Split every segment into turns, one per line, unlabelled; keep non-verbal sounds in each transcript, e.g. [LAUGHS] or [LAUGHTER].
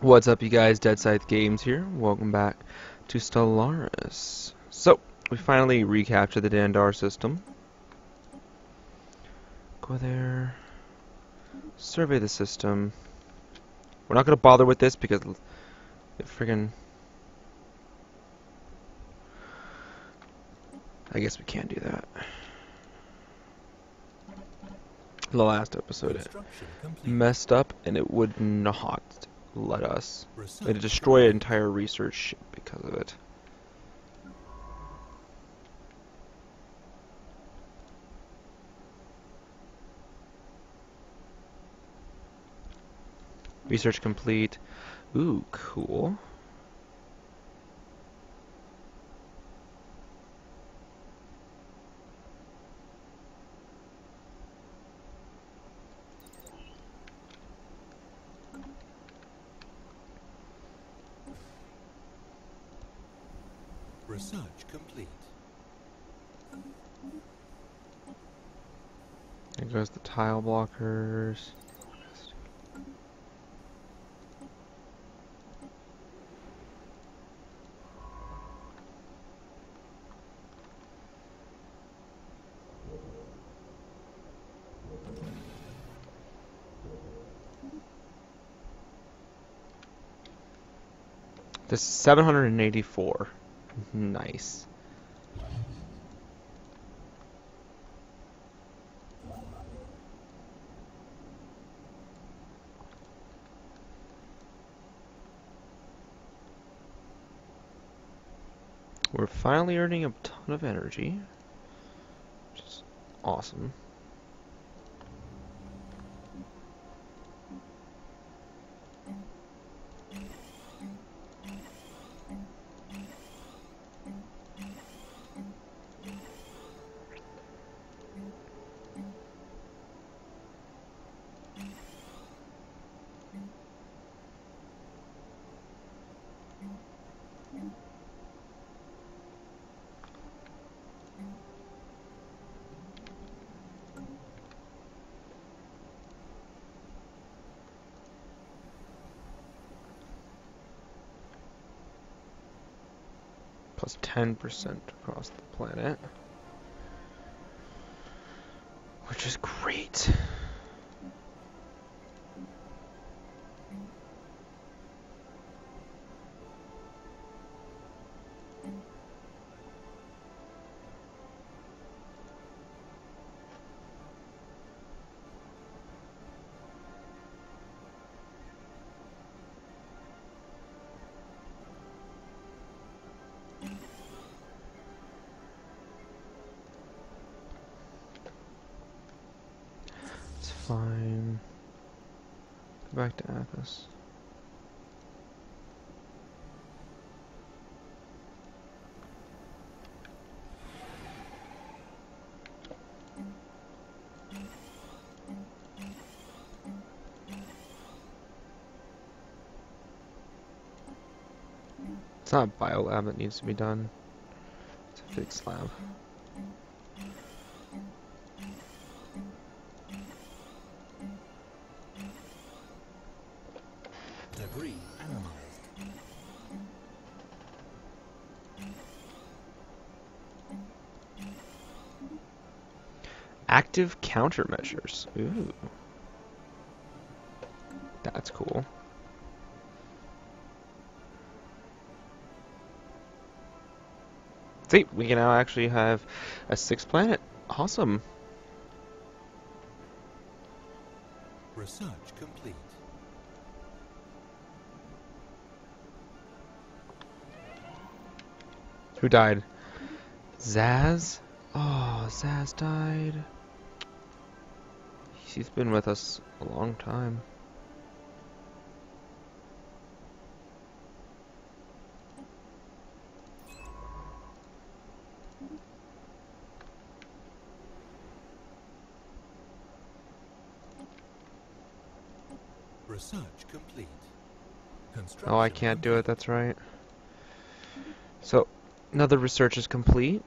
What's up, you guys? Dead Scythe Games here. Welcome back to Stellaris. So, we finally recaptured the Dandar system. Go there. Survey the system. We're not going to bother with this because it friggin' I guess we can't do that. The last episode it messed up and it would not let us. It destroyed an entire research ship because of it. Research complete. Ooh, cool.
Research complete.
There goes the tile blockers. This is 784. Nice. We're finally earning a ton of energy, which is awesome. plus 10% across the planet. Which is great. It's not a bio lab that needs to be done. It's a fixed lab. Active countermeasures. Ooh. That's cool. See, we can now actually have a sixth planet. Awesome.
Research complete.
Who died? Zaz? Oh, Zaz died. She's been with us a long time.
Research complete.
Oh, I can't do it, that's right. So, another research is complete.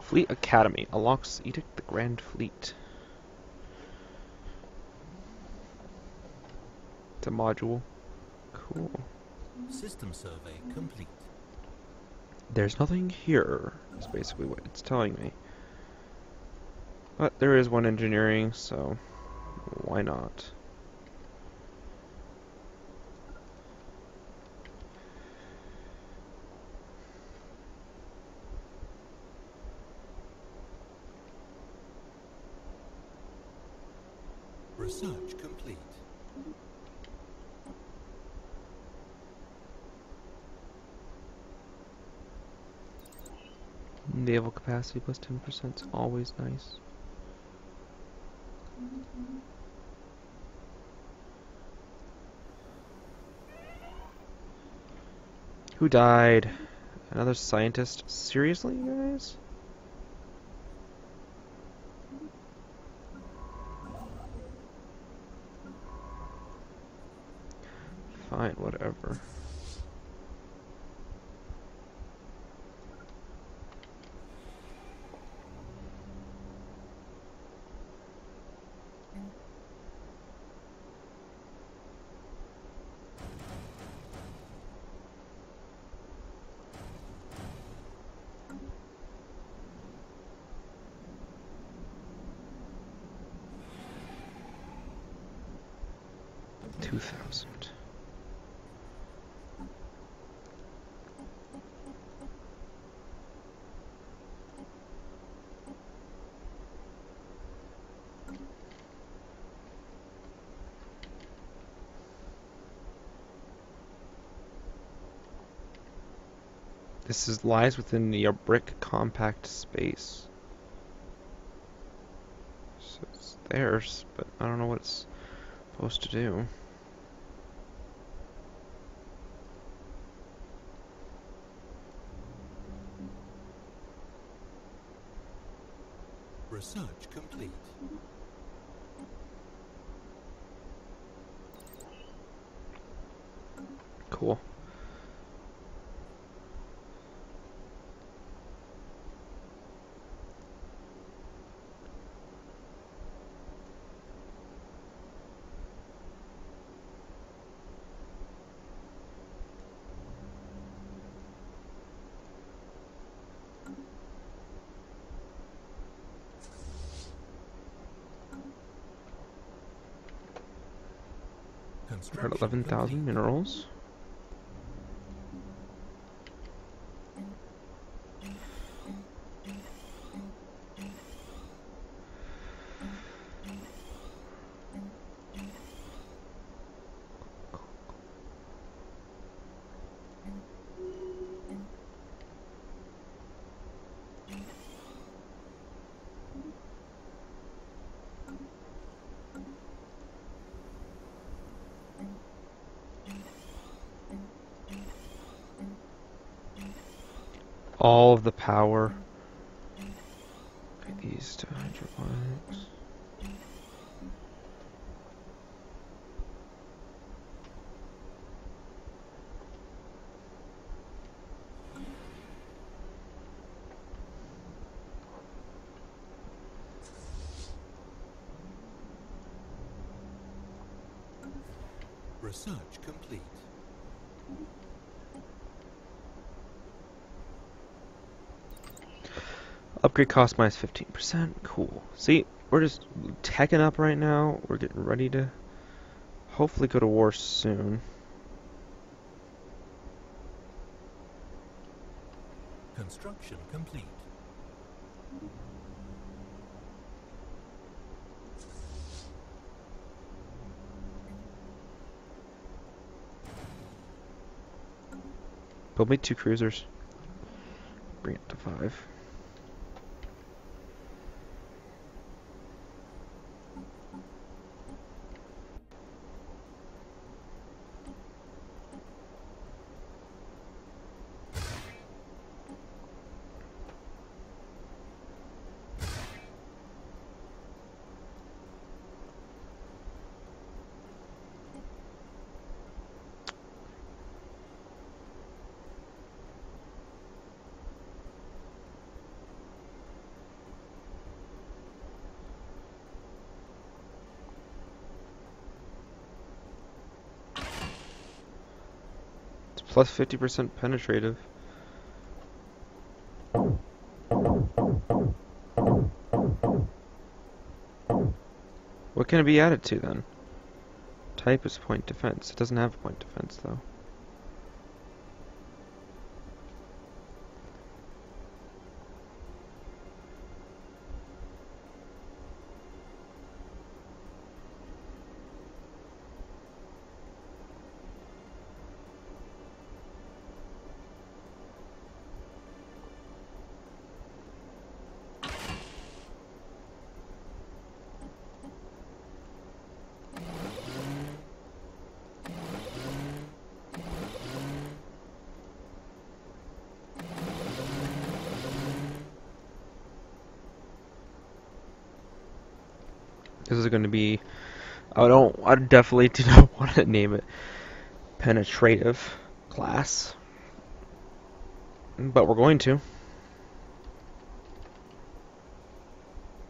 Fleet Academy unlocks Edict the Grand Fleet. It's a module. Cool.
System survey complete.
There's nothing here, is basically what it's telling me. But there is one engineering, so why not?
Research complete.
Naval capacity plus 10% is always nice. Who died? Another scientist? Seriously, guys? Fine, whatever. Two thousand. This is lies within the brick compact space. So it's theirs, but I don't know what it's supposed to do.
Research complete.
Cool. At 11,000 minerals. All of the power. Okay, these to hydroponics.
Research complete.
Upgrade cost minus 15%. Cool. See, we're just teching up right now. We're getting ready to hopefully go to war soon.
Construction complete.
Build me two cruisers. Bring it to five. Plus 50% penetrative. What can it be added to then? Type is point defense. It doesn't have point defense though. This is going to be. I don't. I definitely [LAUGHS] do not want to name it penetrative class, but we're going to.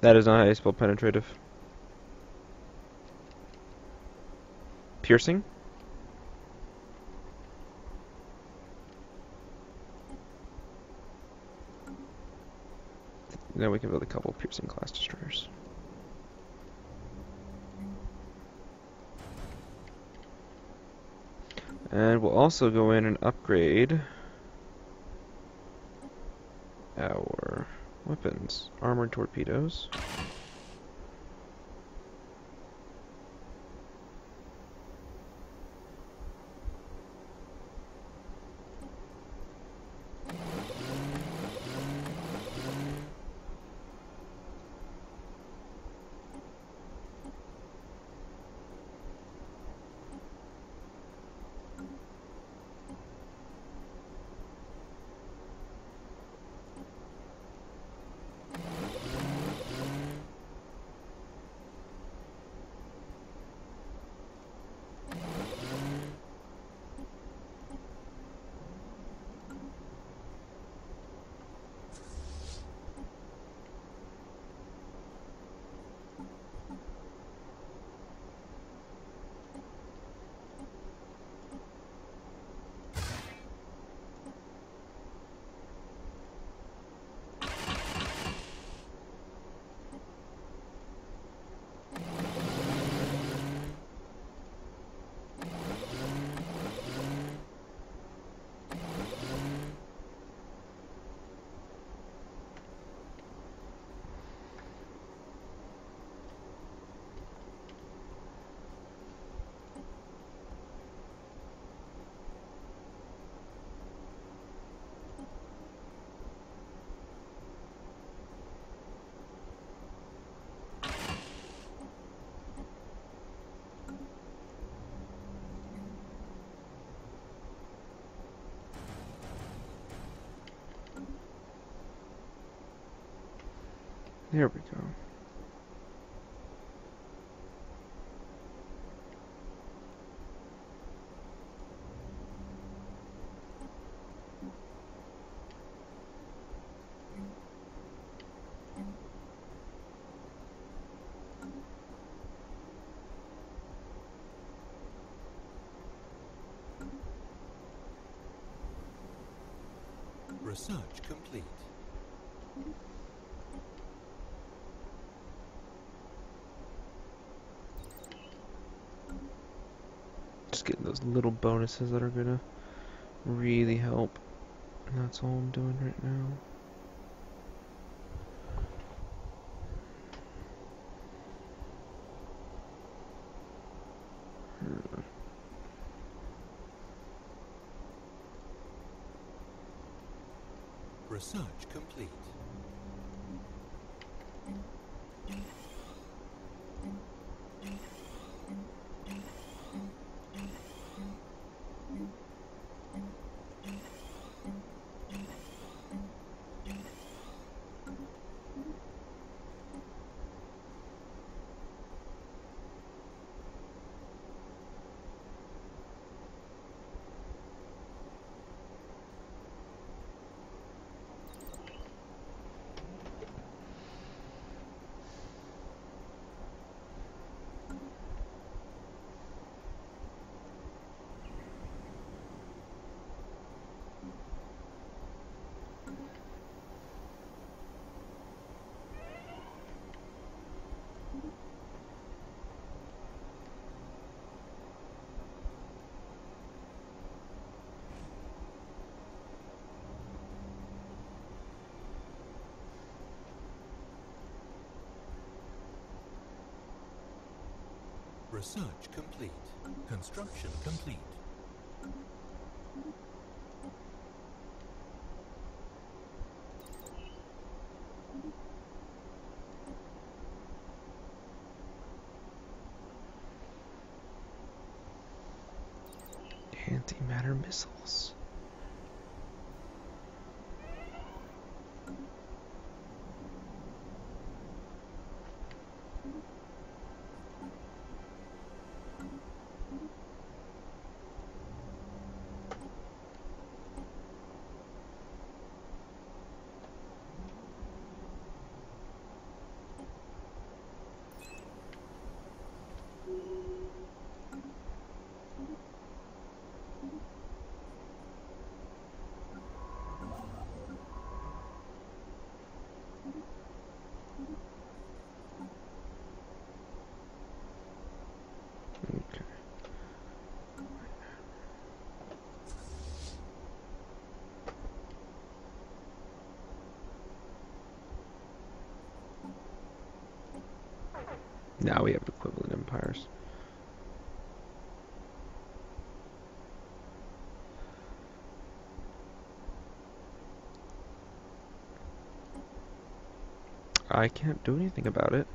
That is not how you spell penetrative. Piercing. Then we can build a couple piercing class destroyers. And we'll also go in and upgrade our weapons. Armored torpedoes. There we go.
Research complete.
Just getting those little bonuses that are gonna really help. And that's all I'm doing right now. Hmm.
Research complete. Research complete. Construction complete.
Antimatter missiles. Now we have equivalent empires. I can't do anything about it.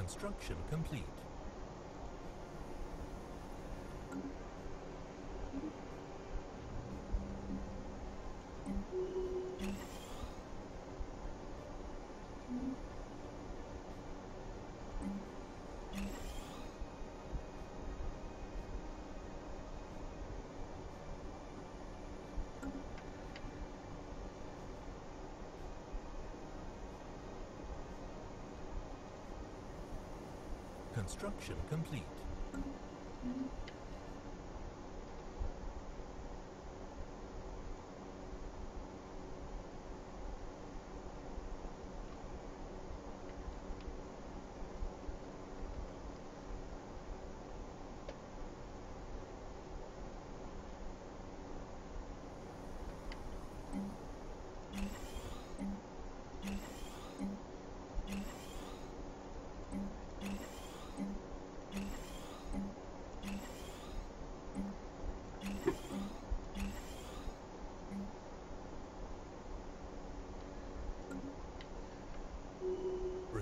Construction complete. Construction complete.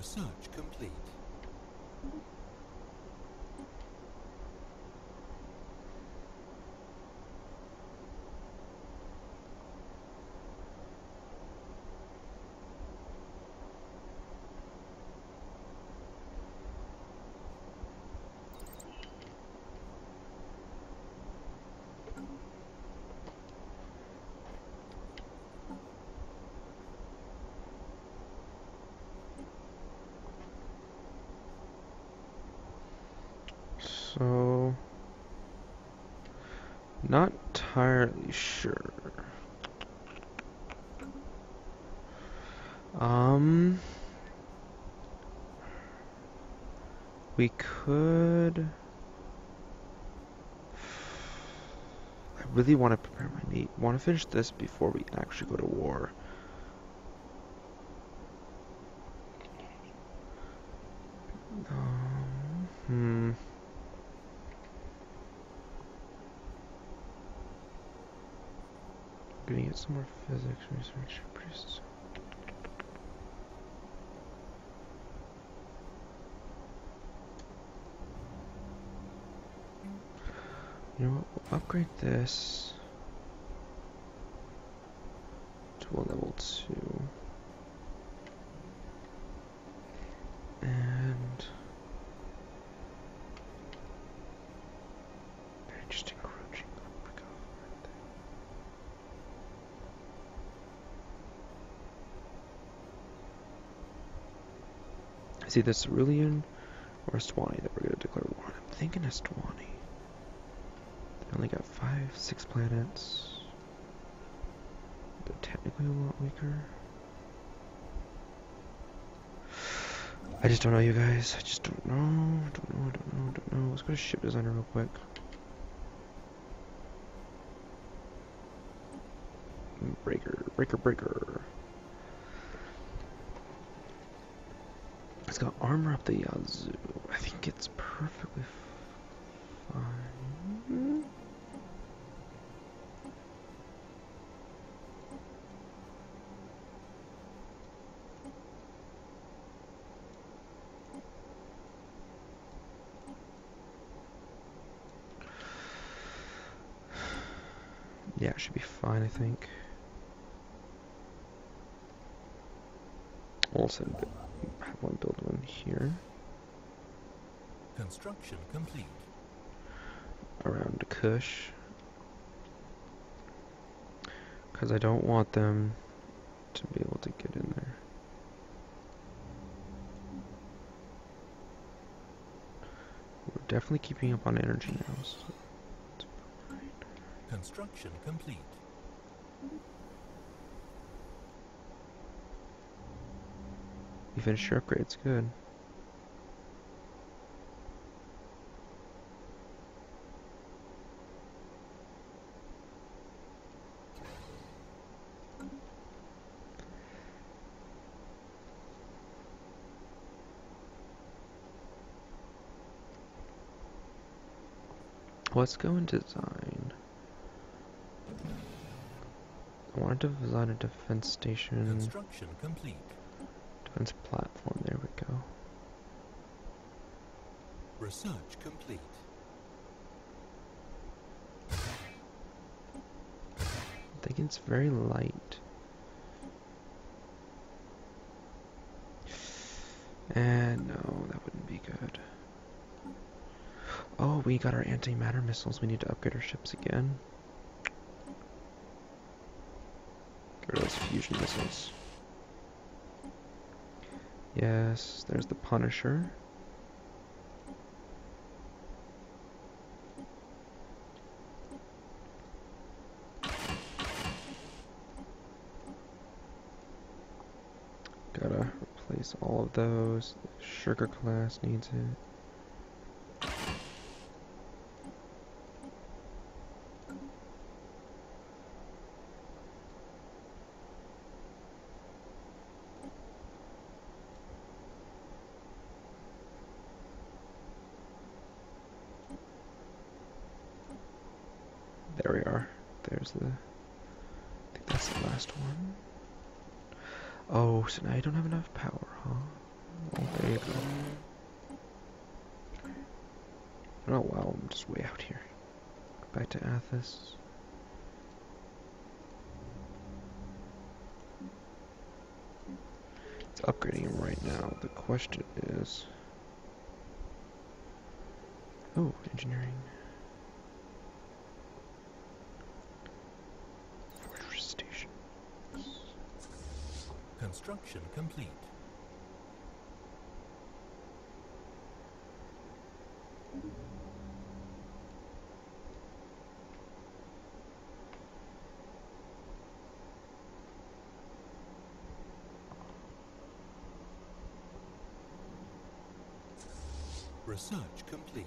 Research complete.
So, not entirely sure. Um, we could. I really want to prepare my meat. Want to finish this before we actually go to war. get some more physics research pretty soon. You know what, we'll upgrade this to a level 2. Is either Cerulean or Estwani that we're gonna declare war on. I'm thinking Estwani. They only got five, six planets. They're technically a lot weaker. I just don't know, you guys. I just don't know. Don't know. Don't know. Don't know. Let's go to ship designer real quick. Breaker, breaker, breaker. Got armor up the yazoo. I think it's perfectly fine. Yeah, it should be fine, I think. Also, have one build one here
Construction complete.
around Kush. Because I don't want them to be able to get in there. We're definitely keeping up on energy now. So.
Construction complete.
You finished your upgrades, good. Let's go and design. I wanted to design a defense station.
Construction complete.
Defense platform, there we go.
Research complete.
I think it's very light. And no, that wouldn't be good. Oh, we got our antimatter missiles. We need to upgrade our ships again. Get rid of those fusion missiles. Yes, there's the Punisher. Gotta replace all of those. Sugar class needs it. There we are. There's the. I think that's the last one. Oh, so now you don't have enough power, huh? Well, there you go. Oh wow, I'm just way out here. Back to Athos. It's upgrading him right now. The question is. Oh, engineering.
construction complete. Research complete.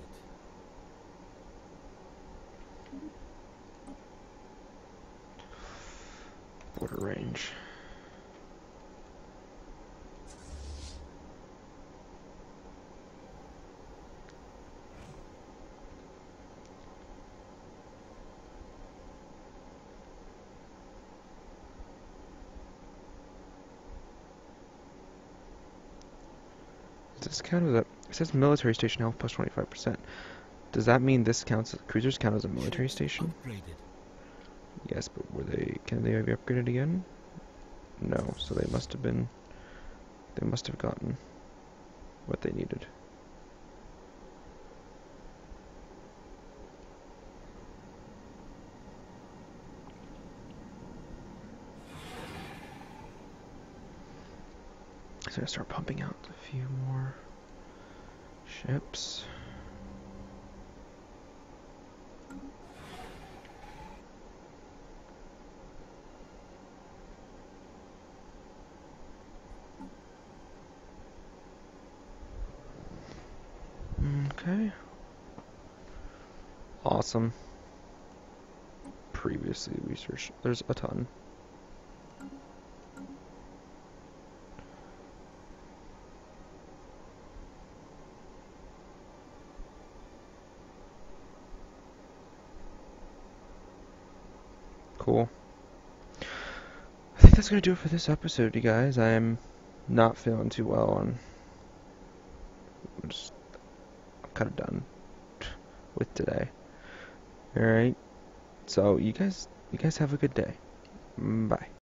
This count as a... It says military station health plus 25%. Does that mean this counts... Cruisers count as a military station?
Upgraded.
Yes, but were they... Can they be upgraded again? No, so they must have been... They must have gotten what they needed. So I start pumping out a few more ships. Okay. Awesome. Previously researched. There's a ton. Cool. That's gonna do it for this episode, you guys. I'm not feeling too well and I'm just I'm kind of done with today. All right. So you guys, you guys have a good day. Bye.